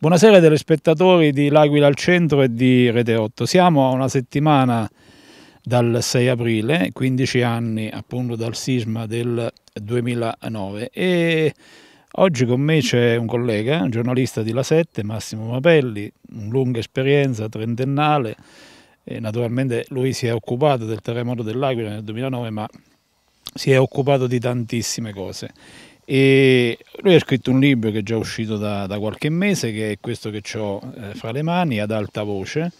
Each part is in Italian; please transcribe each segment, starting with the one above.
Buonasera telespettatori di L'Aquila al Centro e di Rete 8. Siamo a una settimana dal 6 aprile, 15 anni appunto dal sisma del 2009 e oggi con me c'è un collega, un giornalista di La 7, Massimo Mapelli, una lunga esperienza trentennale. E naturalmente lui si è occupato del terremoto dell'Aquila nel 2009 ma si è occupato di tantissime cose e lui ha scritto un libro che è già uscito da, da qualche mese, che è questo che ho eh, fra le mani, ad alta voce,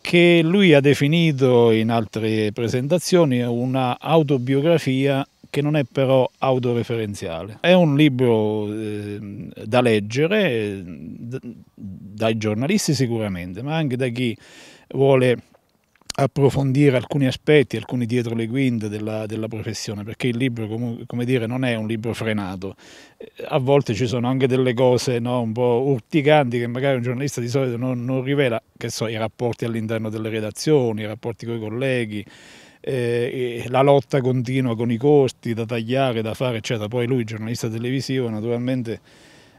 che lui ha definito in altre presentazioni una autobiografia che non è però autoreferenziale. È un libro eh, da leggere dai giornalisti sicuramente, ma anche da chi vuole approfondire alcuni aspetti, alcuni dietro le quinte della, della professione, perché il libro, come, come, dire, non è un libro frenato. A volte ci sono anche delle cose no, un po' urticanti che magari un giornalista di solito non, non rivela, che so, i rapporti all'interno delle redazioni, i rapporti con i colleghi, eh, la lotta continua con i costi da tagliare, da fare, eccetera. Poi lui, giornalista televisivo, naturalmente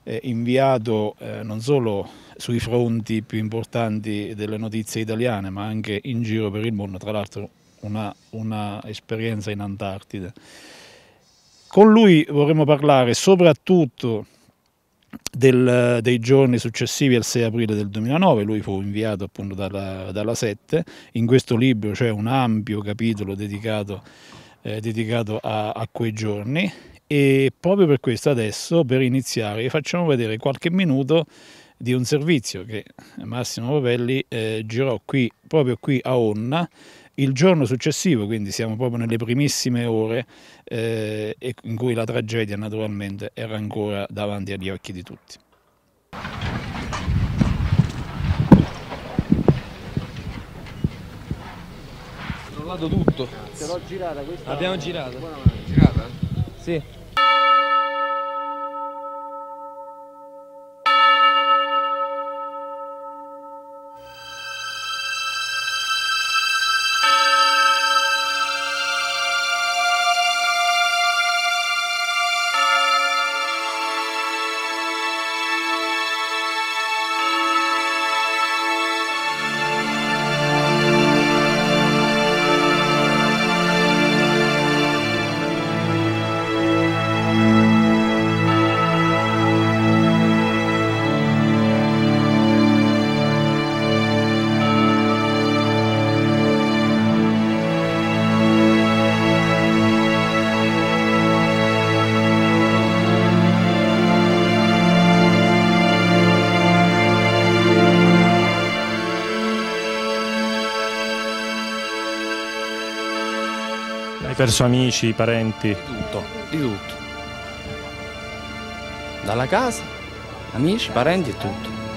eh, inviato eh, non solo sui fronti più importanti delle notizie italiane, ma anche in giro per il mondo, tra l'altro una, una esperienza in Antartide. Con lui vorremmo parlare soprattutto del, dei giorni successivi al 6 aprile del 2009, lui fu inviato appunto dalla, dalla 7, in questo libro c'è un ampio capitolo dedicato, eh, dedicato a, a, quei giorni e proprio per questo adesso per iniziare vi facciamo vedere qualche minuto di un servizio che Massimo Pavelli eh, girò qui, proprio qui a Onna il giorno successivo, quindi siamo proprio nelle primissime ore eh, in cui la tragedia naturalmente era ancora davanti agli occhi di tutti. Controllato tutto. Ce l'ho girata questa. Abbiamo girato. Girata? Sì. Perso amici, parenti? Di tutto, di tutto. Dalla casa, amici, parenti e tutto.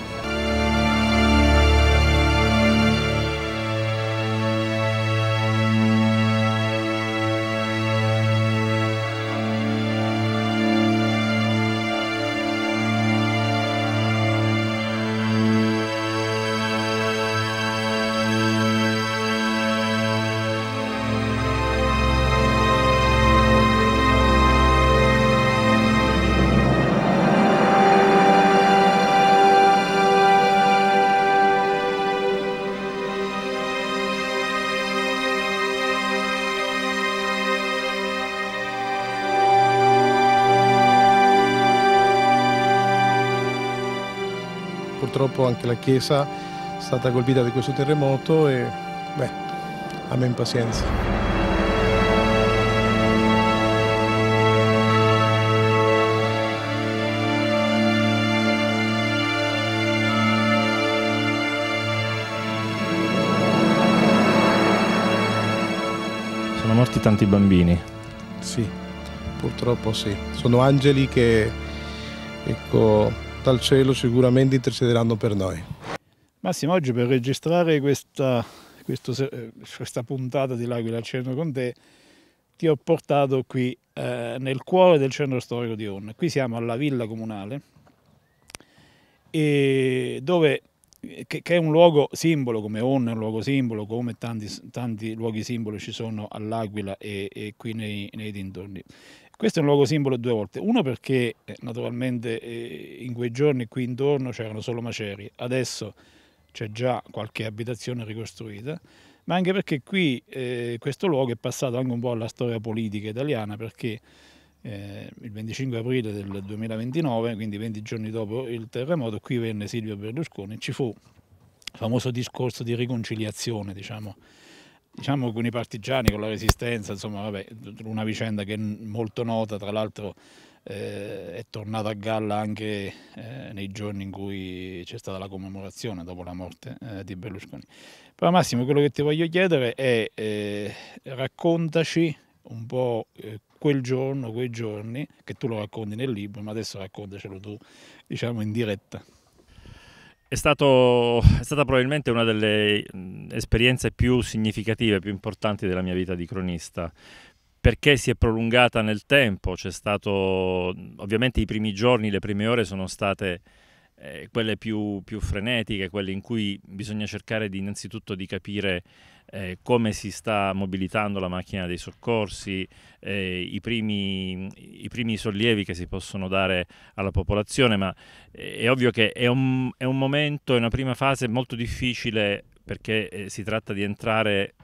Purtroppo anche la chiesa è stata colpita da questo terremoto e beh, a me impazienza. Sono morti tanti bambini. Sì, purtroppo sì. Sono angeli che ecco, dal cielo sicuramente intercederanno per noi. Massimo, oggi per registrare questa, questo, questa puntata di L'Aquila al centro con te, ti ho portato qui eh, nel cuore del centro storico di Onna. Qui siamo alla villa comunale, dove, che, che, è un luogo simbolo, come Onna è un luogo simbolo, come tanti, tanti luoghi simbolo ci sono all'Aquila e, e qui nei, nei dintorni. Questo è un luogo simbolo due volte. Uno perché eh, naturalmente eh, in quei giorni qui intorno c'erano solo macerie, adesso c'è già qualche abitazione ricostruita, ma anche perché qui eh, questo luogo è passato anche un po' alla storia politica italiana perché eh, il 25 aprile del 2029, quindi 20 giorni dopo il terremoto, qui venne Silvio Berlusconi, ci fu il famoso discorso di riconciliazione, diciamo, diciamo con i partigiani, con la resistenza, insomma, vabbè, una vicenda che è molto nota, tra l'altro eh, è tornata a galla anche eh, nei giorni in cui c'è stata la commemorazione dopo la morte eh, di Berlusconi. Però Massimo, quello che ti voglio chiedere è eh, raccontaci un po' eh, quel giorno, quei giorni, che tu lo racconti nel libro, ma adesso raccontacelo tu, diciamo, in diretta. È, stato, è, stata probabilmente una delle esperienze più significative, più importanti della mia vita di cronista, perché si è prolungata nel tempo, c'è stato ovviamente i primi giorni, le prime ore sono state eh, quelle più, più, frenetiche, quelle in cui bisogna cercare di, innanzitutto di capire eh, come si sta mobilitando la macchina dei soccorsi, eh, i, primi, i, primi, sollievi che si possono dare alla popolazione, ma eh, è ovvio che è un, è un momento, è una prima fase molto difficile perché eh, si tratta di entrare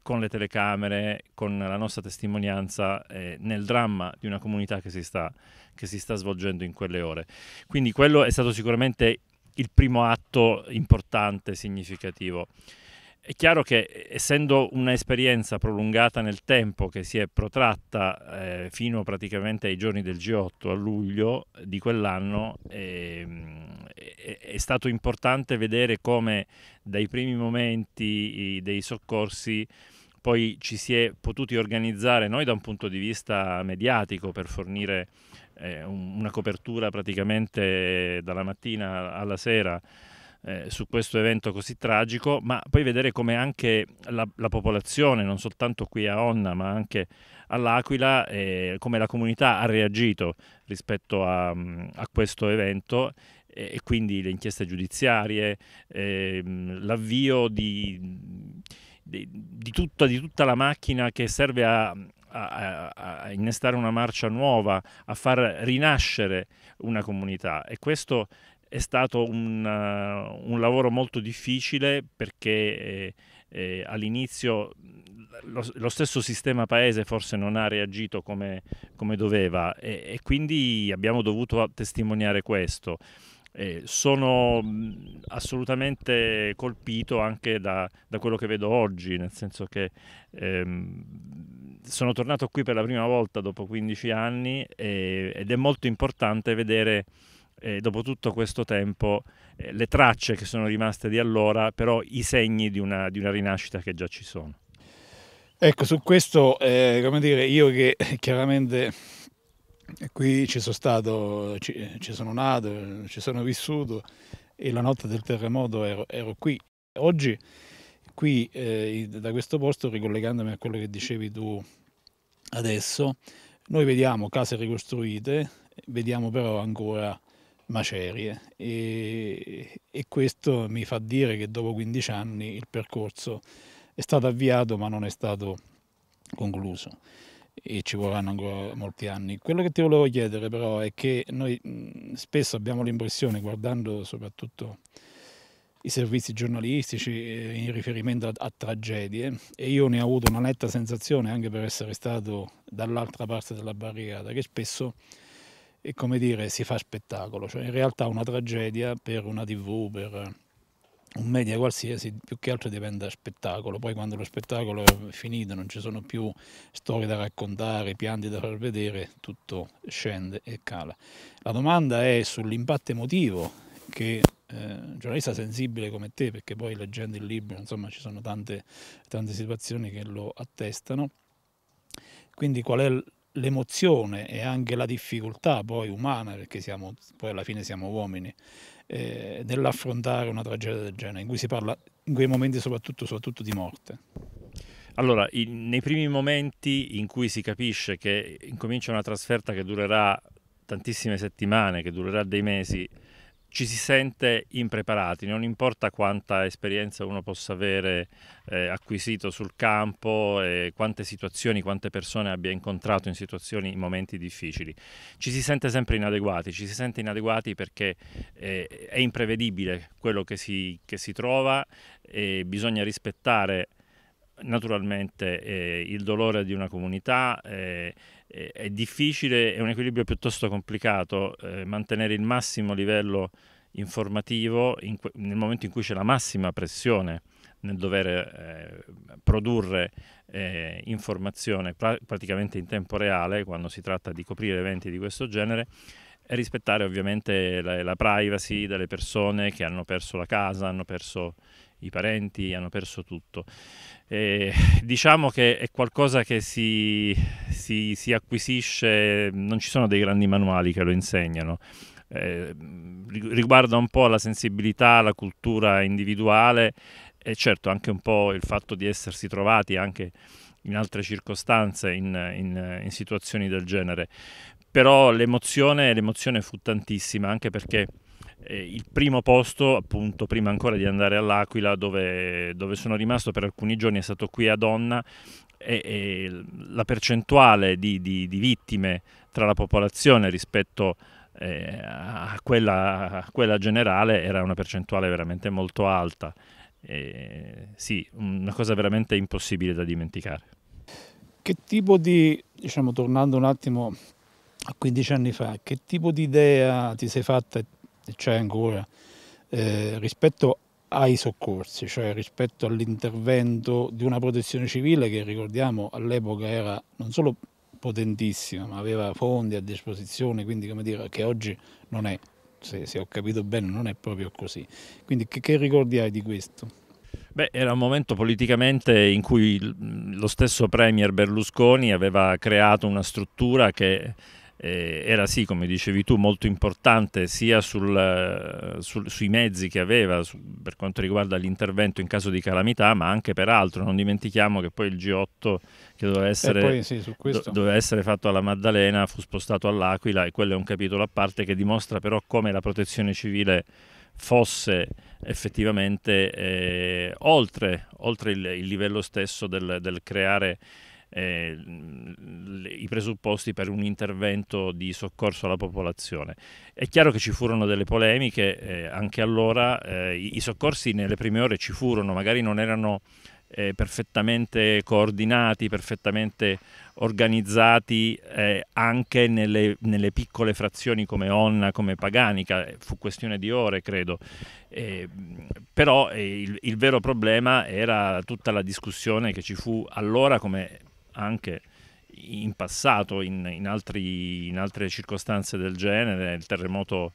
con le telecamere, con la nostra testimonianza eh, nel dramma di una comunità che si, sta, che si sta svolgendo in quelle ore. Quindi quello è stato sicuramente il primo atto importante, significativo. È chiaro che essendo un'esperienza prolungata nel tempo che si è protratta eh, fino praticamente ai giorni del G8 a luglio di quell'anno, eh, è, è, stato importante vedere come dai primi momenti dei soccorsi poi ci si è potuti organizzare noi da un punto di vista mediatico per fornire eh, una copertura praticamente dalla mattina alla sera eh, su questo evento così tragico, ma poi vedere come anche la, la popolazione, non soltanto qui a Onna, ma anche all'Aquila, eh, come la comunità ha reagito rispetto a, a questo evento e quindi le inchieste giudiziarie, ehm, l'avvio di, di, di, tutta, di, tutta, la macchina che serve a, a, a, innestare una marcia nuova, a far rinascere una comunità. E questo è stato un, uh, un lavoro molto difficile perché eh, eh, all'inizio lo, lo, stesso sistema paese forse non ha reagito come, come doveva e, e, quindi abbiamo dovuto testimoniare questo. Eh, sono assolutamente colpito anche da, da, quello che vedo oggi, nel senso che ehm, sono tornato qui per la prima volta dopo 15 anni e, ed è molto importante vedere eh, dopo tutto questo tempo eh, le tracce che sono rimaste di allora, però i segni di una, di una rinascita che già ci sono. Ecco, su questo, eh, come dire, io che chiaramente qui ci sono stato, ci, ci, sono nato, ci sono vissuto e la notte del terremoto ero, ero qui. Oggi qui eh, da questo posto, ricollegandomi a quello che dicevi tu adesso, noi vediamo case ricostruite, vediamo però ancora macerie e, e, questo mi fa dire che dopo 15 anni il percorso è stato avviato ma non è stato concluso e ci vorranno ancora molti anni. Quello che ti volevo chiedere però è che noi spesso abbiamo l'impressione, guardando soprattutto i servizi giornalistici eh, in riferimento a, a, tragedie e io ne ho avuto una netta sensazione anche per essere stato dall'altra parte della barricata che spesso e come dire si fa spettacolo, cioè in realtà una tragedia per una tv, per un media qualsiasi, più che altro diventa spettacolo, poi quando lo spettacolo è finito non ci sono più storie da raccontare, pianti da far vedere, tutto scende e cala. La domanda è sull'impatto emotivo che eh, giornalista sensibile come te, perché poi leggendo il libro insomma ci sono tante, tante situazioni che lo attestano, quindi qual è l'emozione e anche la difficoltà poi umana, perché siamo, poi alla fine siamo uomini, eh, nell'affrontare una tragedia del genere, in cui si parla in quei momenti soprattutto, soprattutto di morte. Allora, in, nei primi momenti in cui si capisce che incomincia una trasferta che durerà tantissime settimane, che durerà dei mesi, ci si sente impreparati, non importa quanta esperienza uno possa avere eh, acquisito sul campo, eh, quante situazioni, quante persone abbia incontrato in situazioni, in momenti difficili. Ci si sente sempre inadeguati, ci si sente inadeguati perché eh, è imprevedibile quello che si, che si trova e bisogna rispettare naturalmente eh, il dolore di una comunità, eh, è difficile, è un equilibrio piuttosto complicato eh, mantenere il massimo livello informativo in, nel momento in cui c'è la massima pressione nel dover eh, produrre eh, informazione pra- praticamente in tempo reale quando si tratta di coprire eventi di questo genere e rispettare ovviamente la, la privacy delle persone che hanno perso la casa, hanno perso i parenti, hanno perso tutto. E diciamo che è qualcosa che si, si, si, acquisisce, non ci sono dei grandi manuali che lo insegnano. Eh, riguarda un po' la sensibilità, la cultura individuale e certo anche un po' il fatto di essersi trovati anche in altre circostanze, in, in, in situazioni del genere. Però l'emozione, l'emozione fu tantissima, anche perché eh, il primo posto, appunto, prima ancora di andare all'Aquila, dove, dove sono rimasto per alcuni giorni, è stato qui a Donna e, e la percentuale di, di, di, vittime tra la popolazione rispetto eh, a, quella, a, quella, generale era una percentuale veramente molto alta. E, sì, una cosa veramente impossibile da dimenticare. Che tipo di, diciamo, tornando un attimo a 15 anni fa, che tipo di idea ti sei fatta c'è ancora, eh, rispetto ai soccorsi, cioè rispetto all'intervento di una protezione civile che ricordiamo all'epoca era non solo potentissima, ma aveva fondi a disposizione, quindi come dire che oggi non è, se, se ho capito bene, non è proprio così. Quindi che, che ricordi hai di questo? Beh, era un momento politicamente in cui lo stesso Premier Berlusconi aveva creato una struttura che eh, era sì, come dicevi tu, molto importante sia sul, sul, sui mezzi che aveva su, per quanto riguarda l'intervento in caso di calamità, ma anche per altro. Non dimentichiamo che poi il G8 che doveva essere, poi, sì, do, doveva essere fatto alla Maddalena fu spostato all'Aquila e quello è un capitolo a parte che dimostra però come la protezione civile fosse effettivamente eh, oltre, oltre il, il, livello stesso del, del creare eh, i presupposti per un intervento di soccorso alla popolazione. È chiaro che ci furono delle polemiche, eh, anche allora eh, i, i, soccorsi nelle prime ore ci furono, magari non erano eh, perfettamente coordinati, perfettamente organizzati eh, anche nelle, nelle, piccole frazioni come Onna, come Paganica, fu questione di ore credo. Eh, però eh, il, il, vero problema era tutta la discussione che ci fu allora come anche in passato in, in, altri, in altre circostanze del genere, il terremoto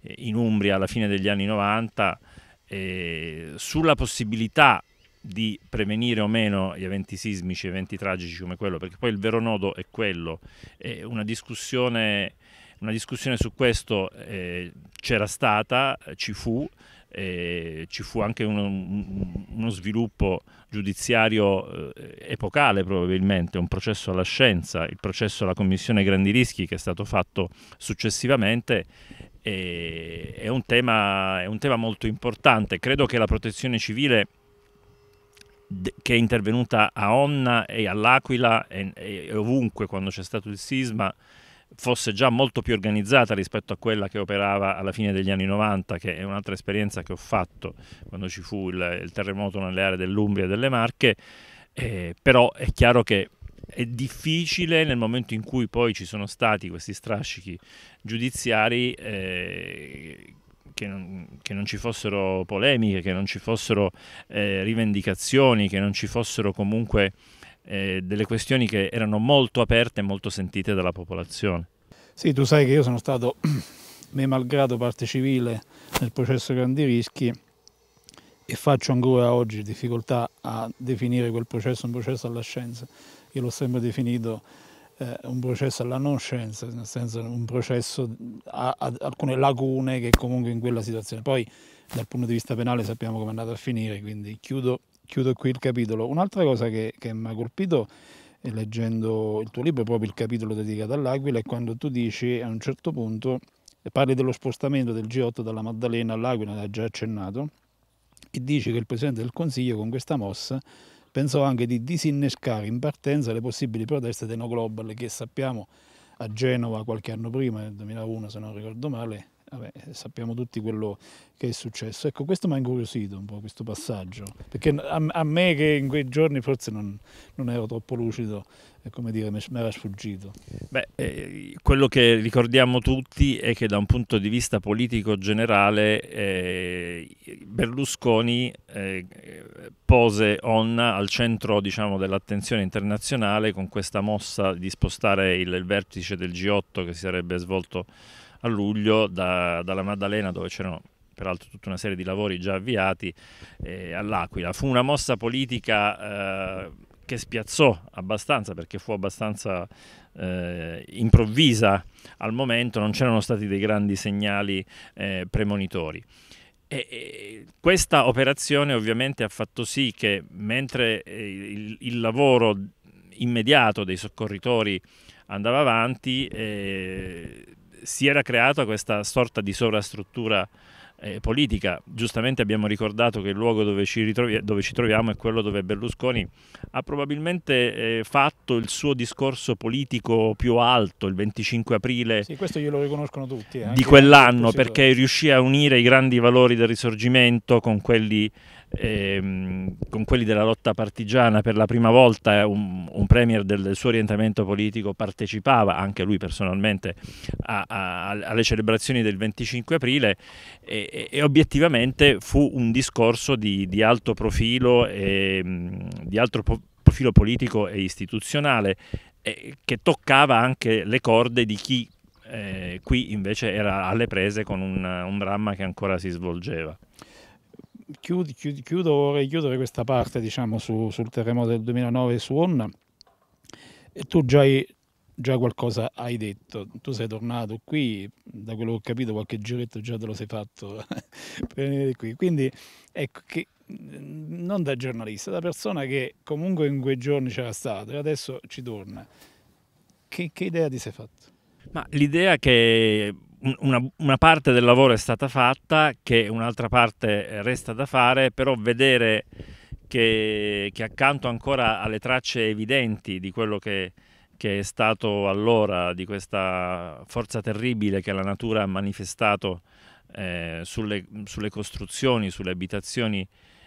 eh, in Umbria alla fine degli anni 90, eh, sulla possibilità di prevenire o meno gli eventi sismici, eventi tragici come quello, perché poi il vero nodo è quello. Eh, una, discussione, una, discussione, su questo eh, c'era stata, ci fu, eh, ci fu anche uno, uno sviluppo giudiziario eh, epocale probabilmente, un processo alla scienza, il processo alla Commissione Grandi Rischi che è stato fatto successivamente e, è, un tema, è un tema molto importante. Credo che la protezione civile che è intervenuta a Onna e all'Aquila e, e ovunque quando c'è stato il sisma fosse già molto più organizzata rispetto a quella che operava alla fine degli anni 90, che è un'altra esperienza che ho fatto quando ci fu il, il terremoto nelle aree dell'Umbria e delle Marche, eh, però è chiaro che è difficile nel momento in cui poi ci sono stati questi strascichi giudiziari eh, che, non, che, non, ci fossero polemiche, che non ci fossero eh, rivendicazioni, che non ci fossero comunque eh, delle questioni che erano molto aperte e molto sentite dalla popolazione. Sì, tu sai che io sono stato, me malgrado parte civile, nel processo Grandi Rischi e faccio ancora oggi difficoltà a definire quel processo un processo alla scienza. Io l'ho sempre definito eh, un processo alla non scienza, nel senso un processo a, a, alcune lacune che comunque in quella situazione. Poi dal punto di vista penale sappiamo come è andato a finire, quindi chiudo chiudo qui il capitolo. Un'altra cosa che, che mi ha colpito eh, leggendo il tuo libro, proprio il capitolo dedicato all'Aquila, è quando tu dici a un certo punto parli dello spostamento del G8 dalla Maddalena all'Aquila, l'ha già accennato, e dice che il Presidente del Consiglio con questa mossa pensò anche di disinnescare in partenza le possibili proteste dei no global che sappiamo a Genova qualche anno prima, nel 2001 se non ricordo male, Vabbè, sappiamo tutti quello che è successo. Ecco, questo mi ha incuriosito un po' questo passaggio, perché a, a me che in quei giorni forse non, non ero troppo lucido, e come dire, mi era sfuggito. Beh, eh, quello che ricordiamo tutti è che da un punto di vista politico generale eh, Berlusconi eh, pose Onna al centro diciamo, dell'attenzione internazionale con questa mossa di spostare il, il vertice del G8 che si sarebbe svolto a luglio da, dalla Maddalena dove c'erano peraltro tutta una serie di lavori già avviati eh, all'Aquila. Fu una mossa politica eh, che spiazzò abbastanza perché fu abbastanza eh, improvvisa al momento, non c'erano stati dei grandi segnali eh, premonitori. E, e questa operazione ovviamente ha fatto sì che mentre eh, il, il lavoro immediato dei soccorritori andava avanti, eh, si era creata questa sorta di sovrastruttura eh, politica. Giustamente abbiamo ricordato che il luogo dove ci, dove ci, troviamo è quello dove Berlusconi ha probabilmente eh, fatto il suo discorso politico più alto il 25 aprile sì, tutti, eh, di quell'anno perché riuscì a unire i grandi valori del risorgimento con quelli ehm, con quelli della lotta partigiana per la prima volta un, un premier del suo orientamento politico partecipava anche lui personalmente a, a, alle celebrazioni del 25 aprile e, e obiettivamente fu un discorso di, di alto profilo e, di alto profilo politico e istituzionale eh, che toccava anche le corde di chi eh, qui invece era alle prese con un, un dramma che ancora si svolgeva chiudo, chiudo, vorrei chiudere questa parte diciamo, su, sul terremoto del 2009 su Onna. E tu già, hai, già qualcosa hai detto, tu sei tornato qui, da quello che ho capito qualche giretto già te lo sei fatto per venire qui. Quindi ecco che non da giornalista, da persona che comunque in quei giorni c'era stato e adesso ci torna. Che, che idea ti sei fatto? Ma l'idea che una, una, parte del lavoro è stata fatta, che un'altra parte resta da fare, però vedere che, che accanto ancora alle tracce evidenti di quello che, che, è stato allora, di questa forza terribile che la natura ha manifestato eh, sulle, sulle, costruzioni, sulle abitazioni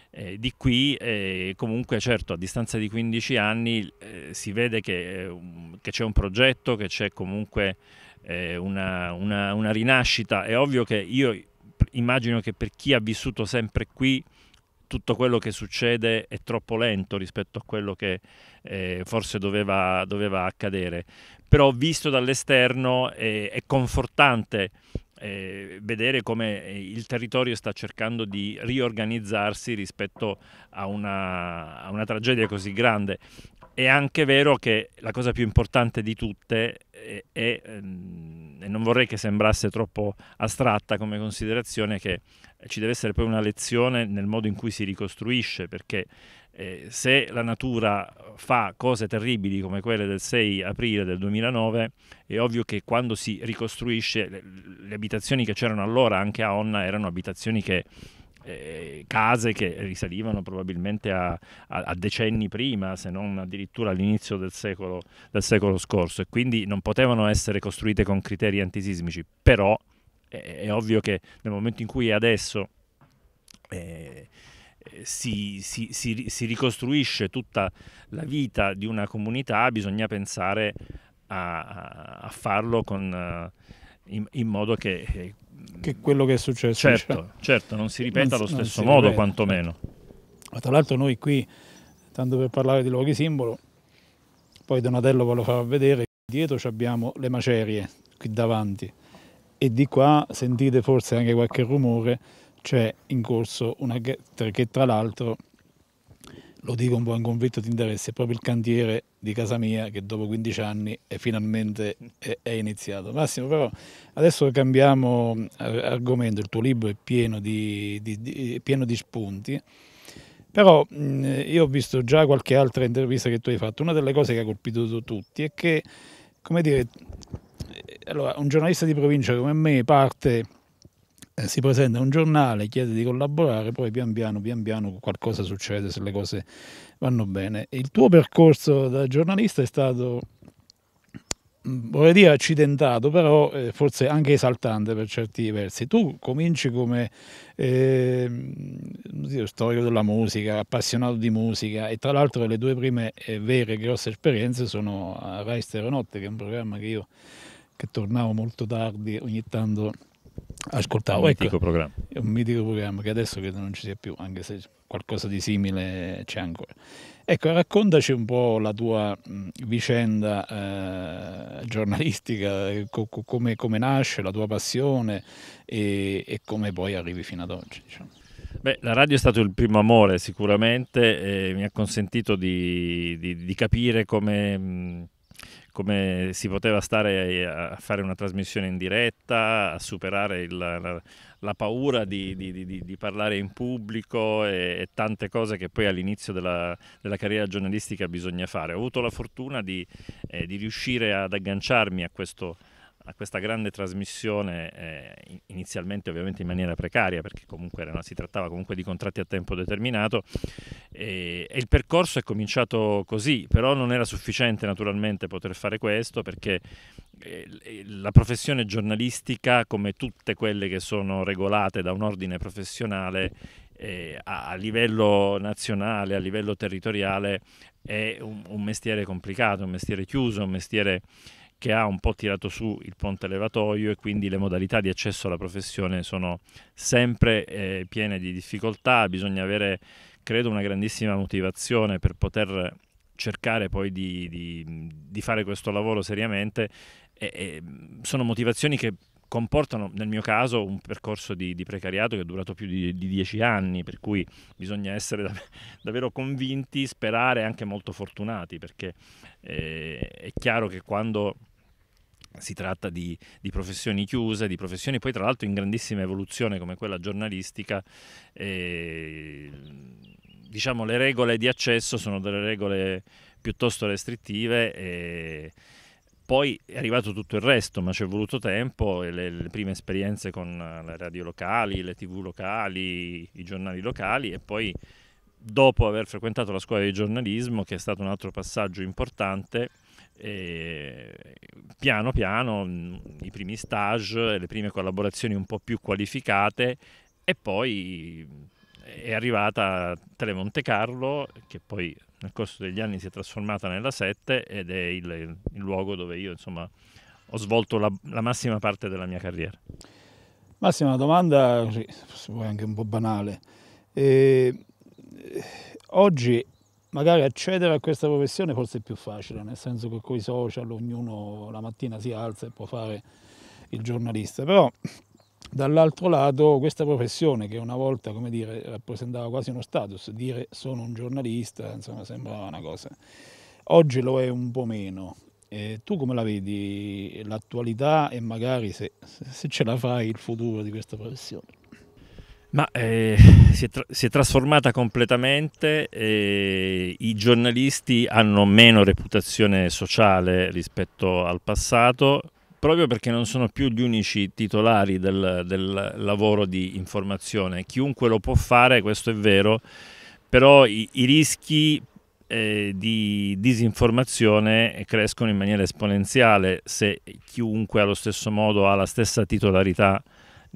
eh, di qui, eh, comunque certo a distanza di 15 anni eh, si vede che, che c'è un progetto, che c'è comunque eh, una, una, una rinascita. È ovvio che io immagino che per chi ha vissuto sempre qui tutto quello che succede è troppo lento rispetto a quello che eh, forse doveva, doveva, accadere. Però visto dall'esterno eh, è confortante eh, vedere come eh, il territorio sta cercando di riorganizzarsi rispetto a una, a una tragedia così grande. È anche vero che la cosa più importante di tutte è, è, ehm, e non vorrei che sembrasse troppo astratta come considerazione, che ci deve essere poi una lezione nel modo in cui si ricostruisce, perché eh, se la natura fa cose terribili come quelle del 6 aprile del 2009, è ovvio che quando si ricostruisce le, le abitazioni che c'erano allora anche a Onna erano abitazioni che eh, case che risalivano probabilmente a, a, a, decenni prima, se non addirittura all'inizio del secolo, del secolo, scorso, e quindi non potevano essere costruite con criteri antisismici, però è, è ovvio che nel momento in cui adesso eh, si, si, si, si, ricostruisce tutta la vita di una comunità, bisogna pensare a, a farlo con, in, in, modo che eh, che quello che è successo. Certo, diciamo. certo non si ripeta non, allo stesso modo ripeta, quantomeno. Certo. Tra l'altro noi qui, tanto per parlare di luoghi simbolo, poi Donatello ve lo farà vedere, dietro abbiamo le macerie, qui davanti, e di qua sentite forse anche qualche rumore, c'è in corso una che tra l'altro lo dico un po' in conflitto di interesse, è proprio il cantiere di casa mia che dopo 15 anni è finalmente è, è iniziato. Massimo, però adesso cambiamo eh, argomento, il tuo libro è pieno di, di, di, pieno di spunti, però mh, io ho visto già qualche altra intervista che tu hai fatto, una delle cose che ha colpito tutti è che, come dire, allora, un giornalista di provincia come me parte, eh, si presenta un giornale, chiede di collaborare, poi pian piano, pian piano qualcosa succede se le cose vanno bene. Il tuo percorso da giornalista è stato Mm, vorrei dire accidentato, però eh, forse anche esaltante per certi versi. Tu cominci come eh, storico della musica, appassionato di musica e tra l'altro le tue prime eh, vere grosse esperienze sono a Rai Stereonotte, che è un programma che io che tornavo molto tardi ogni tanto ascoltavo. Un ecco, mitico programma. Un mitico programma che adesso credo non ci sia più, anche se qualcosa di simile c'è ancora. Ecco, raccontaci un po' la tua vicenda eh, giornalistica, co- come, come, nasce, la tua passione e, e, come poi arrivi fino ad oggi. Diciamo. Beh, la radio è stato il primo amore sicuramente mi ha consentito di, di, di capire come... Mh, come si poteva stare a fare una trasmissione in diretta, a superare il, la, la, paura di, di, di, di, parlare in pubblico e, e, tante cose che poi all'inizio della, della, carriera giornalistica bisogna fare. Ho avuto la fortuna di, eh, riuscire ad agganciarmi a questo a questa grande trasmissione, eh, inizialmente ovviamente in maniera precaria, perché comunque era, si trattava comunque di contratti a tempo determinato, e, e, il percorso è cominciato così, però non era sufficiente naturalmente poter fare questo, perché eh, la professione giornalistica, come tutte quelle che sono regolate da un ordine professionale, eh, a, a, livello nazionale, a livello territoriale, è un, un mestiere complicato, un mestiere chiuso, un mestiere che ha un po' tirato su il ponte levatoio e quindi le modalità di accesso alla professione sono sempre eh, piene di difficoltà, bisogna avere credo una grandissima motivazione per poter cercare poi di, di, di fare questo lavoro seriamente e, e sono motivazioni che comportano nel mio caso un percorso di, di, precariato che è durato più di, di, dieci anni, per cui bisogna essere dav- davvero convinti, sperare anche molto fortunati, perché eh, è chiaro che quando si tratta di, di, professioni chiuse, di professioni poi tra l'altro in grandissima evoluzione come quella giornalistica, eh, diciamo le regole di accesso sono delle regole piuttosto restrittive. E, poi è arrivato tutto il resto, ma ci è voluto tempo, le, le, prime esperienze con le radio locali, le tv locali, i giornali locali e poi dopo aver frequentato la scuola di giornalismo, che è stato un altro passaggio importante, piano piano i primi stage, le prime collaborazioni un po' più qualificate e poi è arrivata Tele Monte Carlo che poi nel corso degli anni si è trasformata nella 7 ed è il, il luogo dove io insomma ho svolto la, la, massima parte della mia carriera. Massima domanda, così, anche un po' banale. E, oggi magari accedere a questa professione forse è più facile, nel senso che con i social ognuno la mattina si alza e può fare il giornalista, però Dall'altro lato questa professione che una volta dire, rappresentava quasi uno status, dire sono un giornalista insomma, sembrava una cosa, oggi lo è un po' meno. E tu come la vedi l'attualità e magari se, se ce la fai il futuro di questa professione? Ma eh, si, è tra- si, è trasformata completamente, eh, i giornalisti hanno meno reputazione sociale rispetto al passato, proprio perché non sono più gli unici titolari del, del, lavoro di informazione. Chiunque lo può fare, questo è vero, però i, i rischi eh, di disinformazione crescono in maniera esponenziale se chiunque allo stesso modo ha la stessa titolarità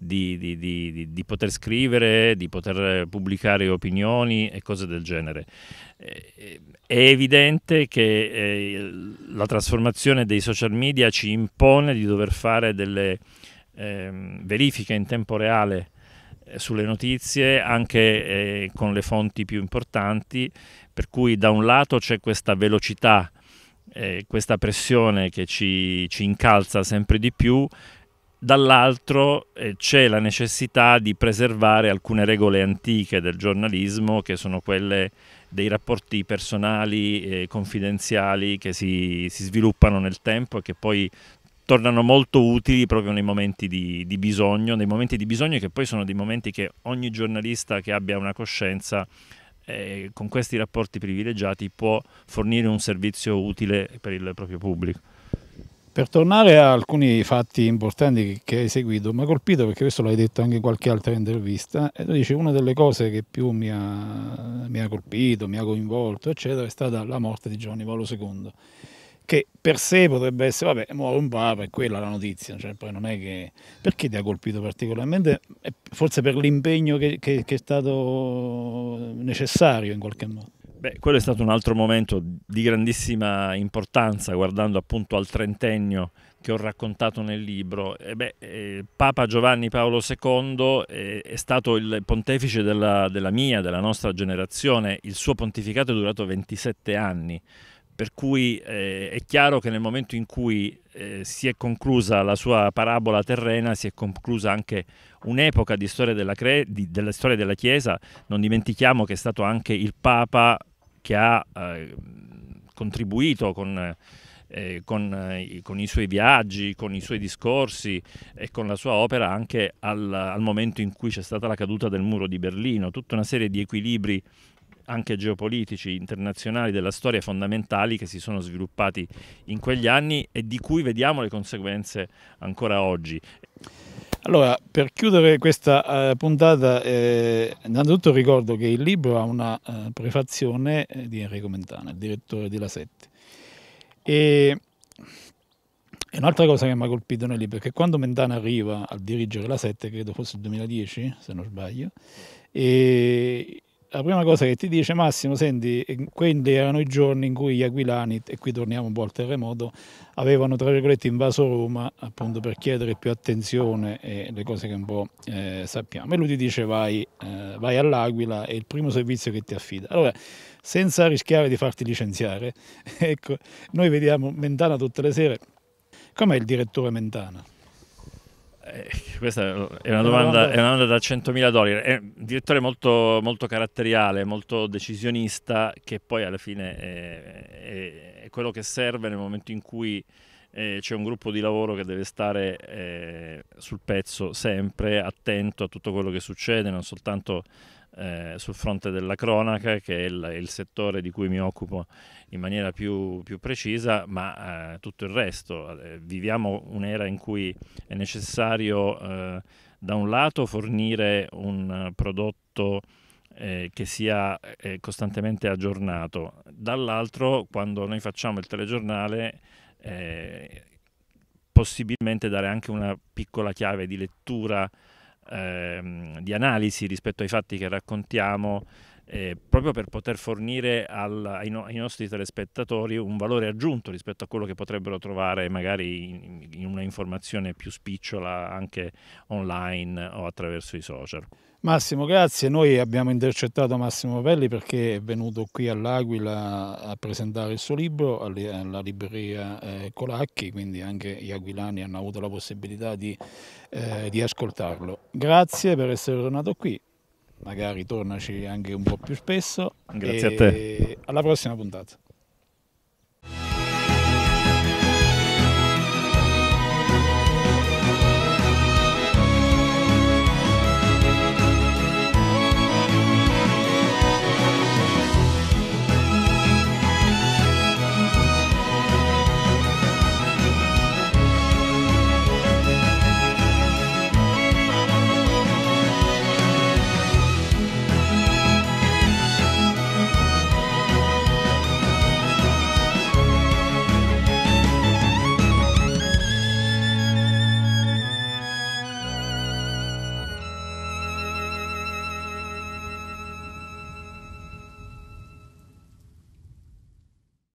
di, di, di, di, poter scrivere, di poter pubblicare opinioni e cose del genere. Eh, è evidente che eh, la trasformazione dei social media ci impone di dover fare delle eh, verifiche in tempo reale eh, sulle notizie anche con le fonti più importanti, per cui da un lato c'è questa velocità, questa pressione che ci, ci incalza sempre di più, dall'altro eh, c'è la necessità di preservare alcune regole antiche del giornalismo che sono quelle dei rapporti personali e confidenziali che si, si, sviluppano nel tempo e che poi tornano molto utili proprio nei momenti di, di, bisogno, nei momenti di bisogno che poi sono dei momenti che ogni giornalista che abbia una coscienza eh, con questi rapporti privilegiati può fornire un servizio utile per il proprio pubblico. Per tornare a alcuni fatti importanti che hai seguito, mi ha colpito perché questo l'hai detto anche in qualche altra intervista, e tu dici una delle cose che più mi ha, mi ha colpito, mi ha coinvolto, eccetera, è stata la morte di Giovanni Paolo II, che per sé potrebbe essere, vabbè, muore un papa, è quella la notizia, cioè poi non è che... Perché ti ha colpito particolarmente? Forse per l'impegno che, che, che è stato necessario in qualche modo. Beh, quello è stato un altro momento di grandissima importanza, guardando appunto al trentennio che ho raccontato nel libro. E beh, eh, Papa Giovanni Paolo II è, è stato il pontefice della, della, mia, della nostra generazione. Il suo pontificato è durato 27 anni, per cui eh, è chiaro che nel momento in cui eh, si è conclusa la sua parabola terrena, si è conclusa anche un'epoca di storia della, della storia della Chiesa. Non dimentichiamo che è stato anche il Papa che ha eh, contribuito con, eh, con, eh, con, i suoi viaggi, con i suoi discorsi e con la sua opera anche al, al momento in cui c'è stata la caduta del muro di Berlino, tutta una serie di equilibri anche geopolitici internazionali della storia fondamentali che si sono sviluppati in quegli anni e di cui vediamo le conseguenze ancora oggi. Allora, per chiudere questa uh, puntata, eh, innanzitutto ricordo che il libro ha una uh, prefazione eh, di Enrico Mentana, il direttore di La Sette. E un'altra cosa che mi ha colpito nel libro è che quando Mentana arriva a dirigere La Sette, credo fosse il 2010, se non sbaglio, e la prima cosa che ti dice Massimo, senti, quelli erano i giorni in cui gli aquilani, e qui torniamo un po' al terremoto, avevano tra virgolette invaso Roma appunto per chiedere più attenzione e le cose che un po' eh, sappiamo. E lui ti dice vai, eh, vai all'Aquila, è il primo servizio che ti affida. Allora, senza rischiare di farti licenziare, ecco, noi vediamo Mentana tutte le sere. Com'è il direttore Mentana? Eh, questa è una, domanda, è una domanda da 100.000 dollari. È un direttore molto, molto, caratteriale, molto decisionista, che poi alla fine è, è, è quello che serve nel momento in cui eh, c'è un gruppo di lavoro che deve stare eh, sul pezzo sempre, attento a tutto quello che succede, non soltanto eh, sul fronte della cronaca, che è il, il, settore di cui mi occupo in maniera più, più precisa, ma eh, tutto il resto. Eh, viviamo un'era in cui è necessario eh, da un lato fornire un prodotto eh, che sia eh, costantemente aggiornato, dall'altro quando noi facciamo il telegiornale possibilmente dare anche una piccola chiave di lettura ehm, di analisi rispetto ai fatti che raccontiamo, eh, proprio per poter fornire al, ai, no, ai, nostri telespettatori un valore aggiunto rispetto a quello che potrebbero trovare magari in, in una informazione più spicciola anche online o attraverso i social. Massimo, grazie. Noi abbiamo intercettato Massimo Pelli perché è venuto qui all'Aquila a presentare il suo libro alla libreria eh, Colacchi, quindi anche gli aquilani hanno avuto la possibilità di, eh, di ascoltarlo. Grazie per essere tornato qui, magari tornaci anche un po' più spesso. Grazie a te. Alla prossima puntata.